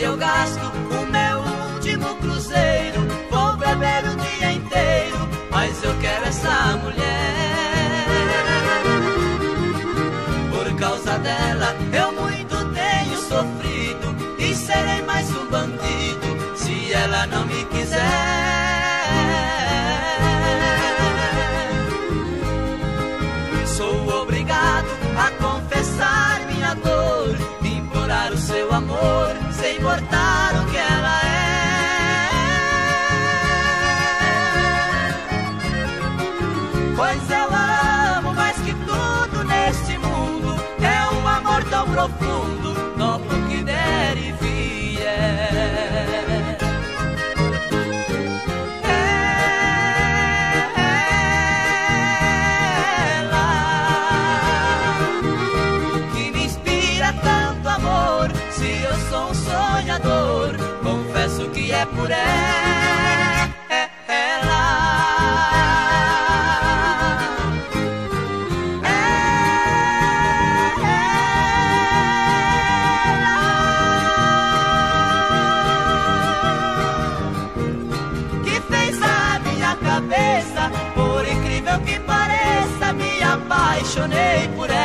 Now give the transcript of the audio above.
eu gasto o meu último cruzeiro. Vou beber o dia inteiro, mas eu quero essa mulher. Por causa dela eu muito tenho sofrido e serei mais um bandido amor, sem importar o que ela é. Pois eu amo mais que tudo neste mundo, é um amor tão profundo, sou um sonhador, confesso que é por é, é, ela. É, ela. que fez a minha cabeça, por incrível que pareça, me Apaixonei por ela.